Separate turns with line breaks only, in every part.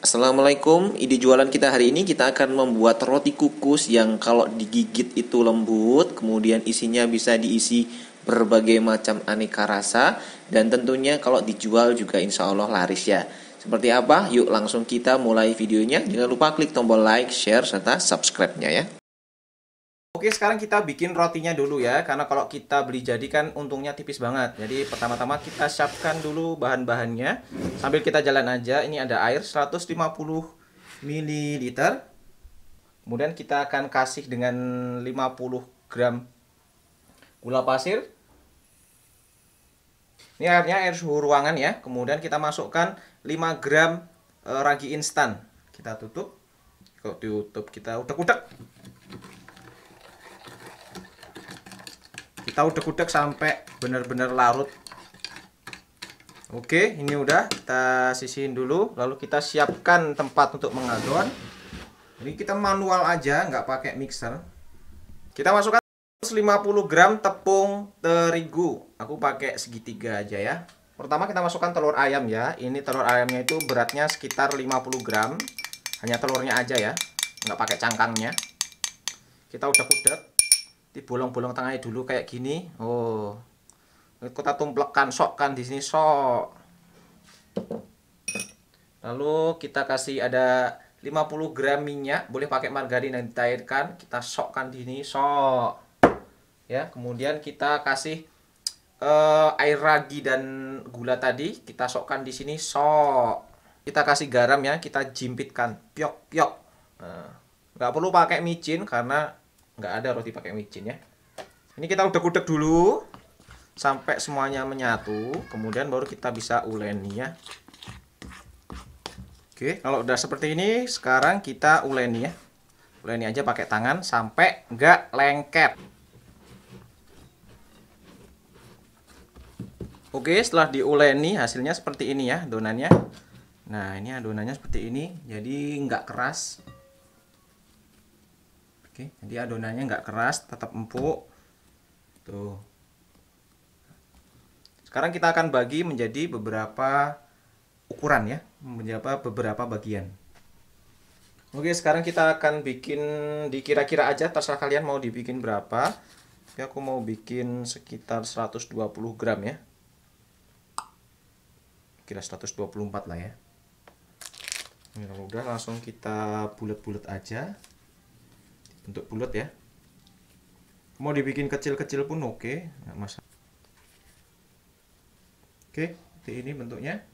Assalamualaikum, ide jualan kita hari ini kita akan membuat roti kukus yang kalau digigit itu lembut, kemudian isinya bisa diisi berbagai macam aneka rasa, dan tentunya kalau dijual juga insya Allah laris ya. Seperti apa? Yuk langsung kita mulai videonya. Jangan lupa klik tombol like, share, serta subscribe-nya ya.
Oke, sekarang kita bikin rotinya dulu ya, karena kalau kita beli jadi kan untungnya tipis banget. Jadi pertama-tama kita siapkan dulu bahan-bahannya. Sambil kita jalan aja, ini ada air 150 ml. Kemudian kita akan kasih dengan 50 gram gula pasir. Ini airnya air suhu ruangan ya. Kemudian kita masukkan 5 gram e, ragi instan. Kita tutup. Kok ditutup kita utek-utek. Kita udek-udek sampai benar-benar larut. Oke ini udah kita sisihin dulu. Lalu kita siapkan tempat untuk mengadon. Ini kita manual aja nggak pakai mixer. Kita masukkan 150 gram tepung terigu. Aku pakai segitiga aja ya. Pertama kita masukkan telur ayam ya. Ini telur ayamnya itu beratnya sekitar 50 gram. Hanya telurnya aja ya. Nggak pakai cangkangnya. Kita udah udek di bolong-bolong tengahnya dulu kayak gini. Oh. Kita tumplekan sokkan di sini sok. Lalu kita kasih ada 50 gram minyak boleh pakai margarin yang ditairkan kita sokkan di sini sok. Ya kemudian kita kasih uh, air ragi dan gula tadi kita sokkan di sini sok. Kita kasih garam ya kita jimpitkan piok piok nah, nggak perlu pakai micin karena nggak ada roti pakai micin ya. Ini kita udah kudek dulu sampai semuanya menyatu kemudian baru kita bisa uleni ya. Oke kalau udah seperti ini sekarang kita uleni ya. Uleni aja pakai tangan sampai nggak lengket. Oke setelah diuleni hasilnya seperti ini ya adonannya. Nah ini adonannya seperti ini jadi nggak keras Oke, jadi adonannya nggak keras, tetap empuk. Tuh. Sekarang kita akan bagi menjadi beberapa ukuran ya, menjadi beberapa bagian. Oke, sekarang kita akan bikin dikira-kira aja, terserah kalian mau dibikin berapa. Oke, aku mau bikin sekitar 120 gram ya. Kira 124 lah ya. Ini udah langsung kita bulat-bulat aja bentuk bulat ya. Mau dibikin kecil-kecil pun oke okay. oke okay, ini bentuknya.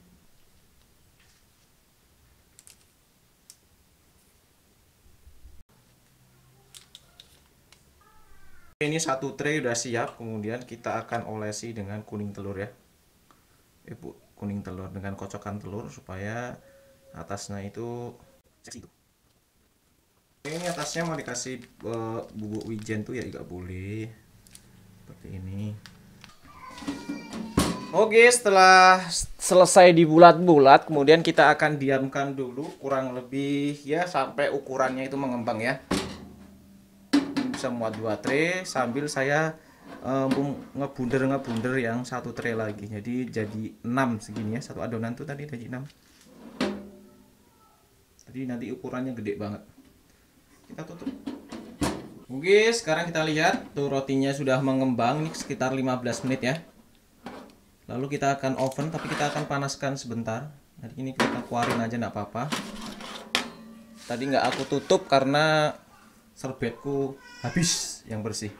Ini satu tray udah siap kemudian kita akan olesi dengan kuning telur ya. Ibu eh, kuning telur dengan kocokan telur supaya atasnya itu seksi ini atasnya mau dikasih uh, bubuk wijen tuh ya nggak boleh. Seperti ini. Oke setelah selesai dibulat-bulat kemudian kita akan diamkan dulu kurang lebih ya sampai ukurannya itu mengembang ya. Bisa muat dua tray sambil saya uh, ngebunder ngebunder yang satu tray lagi. Jadi jadi 6 segini ya. Satu adonan tuh tadi jadi 6 jadi nanti ukurannya gede banget kita tutup oke sekarang kita lihat tuh rotinya sudah mengembang nih sekitar 15 menit ya. Lalu kita akan oven tapi kita akan panaskan sebentar. Jadi ini kita keluarin aja nggak apa-apa. Tadi nggak aku tutup karena serbetku habis yang bersih.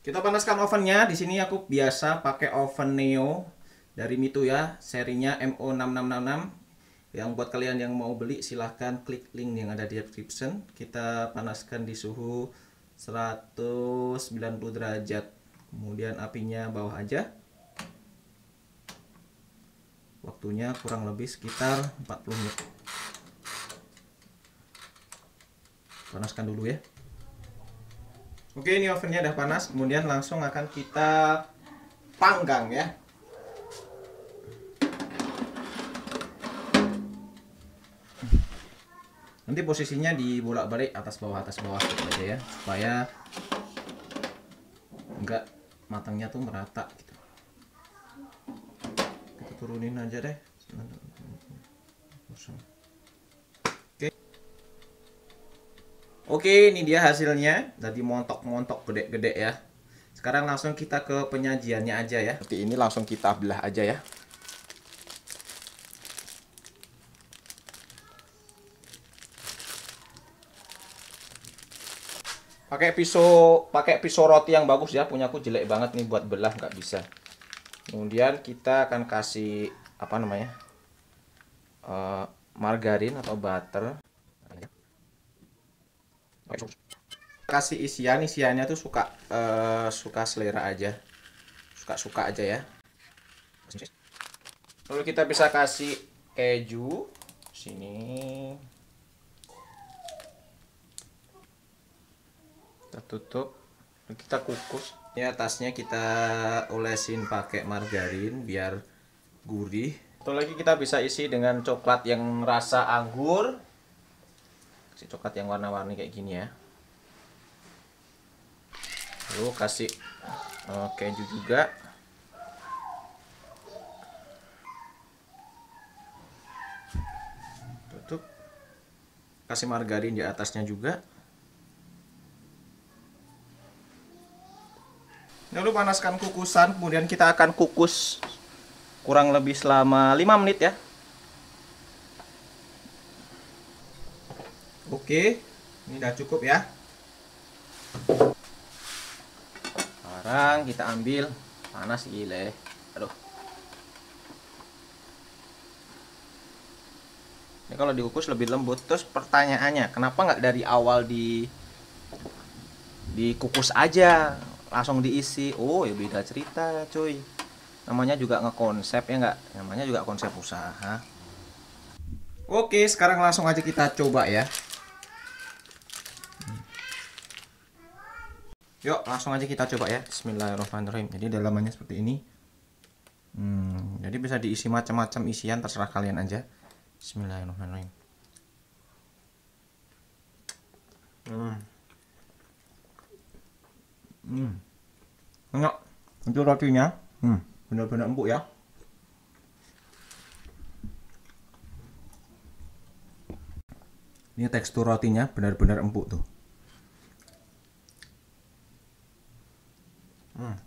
Kita panaskan ovennya. Di sini aku biasa pakai oven Neo dari Mitu ya serinya MO6666 yang buat kalian yang mau beli silahkan klik link yang ada di description. Kita panaskan di suhu 190 derajat. Kemudian apinya bawah aja. Waktunya kurang lebih sekitar 40 menit. Panaskan dulu ya. Oke ini ovennya udah panas. Kemudian langsung akan kita panggang ya nanti posisinya di bolak balik atas bawah atas bawah gitu aja ya. Supaya enggak matangnya tuh merata gitu. Kita turunin aja deh. Oke. Oke ini dia hasilnya. Jadi montok-montok gede-gede ya. Sekarang langsung kita ke penyajiannya aja ya. Seperti ini langsung kita belah aja ya pakai pisau pakai pisau roti yang bagus ya. Punyaku jelek banget nih buat belah nggak bisa. Kemudian kita akan kasih apa namanya uh, margarin atau butter. Kasih isian isiannya tuh suka uh, suka selera aja. Suka suka aja ya. Lalu kita bisa kasih keju. Sini kita tutup. Kita kukus. Ini atasnya kita olesin pakai margarin biar gurih. Satu lagi kita bisa isi dengan coklat yang rasa anggur. Kasih coklat yang warna-warni kayak gini ya. Lalu kasih uh, keju juga. Tutup. Kasih margarin di atasnya juga Lalu panaskan kukusan, kemudian kita akan kukus kurang lebih selama 5 menit ya. Oke, ini udah cukup ya. Sekarang kita ambil panas gile. Aduh. Ini kalau dikukus lebih lembut. Terus pertanyaannya, kenapa nggak dari awal di dikukus aja? Langsung diisi. Oh ya beda cerita cuy. Namanya juga ngekonsep ya nggak? Namanya juga konsep usaha. Oke sekarang langsung aja kita coba ya. Yuk langsung aja kita coba ya. Bismillahirrahmanirrahim. Jadi dalamannya seperti ini. Hmm, jadi bisa diisi macam-macam isian terserah kalian aja. Bismillahirrahmanirrahim. Hmm Hmm. Enak. Itu rotinya. Hmm, benar-benar empuk ya. Ini tekstur rotinya benar-benar empuk tuh. Hmm.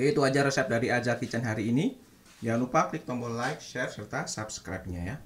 Oke, itu aja resep dari Aja Kitchen hari ini. Jangan lupa klik tombol like, share, serta subscribe-nya ya.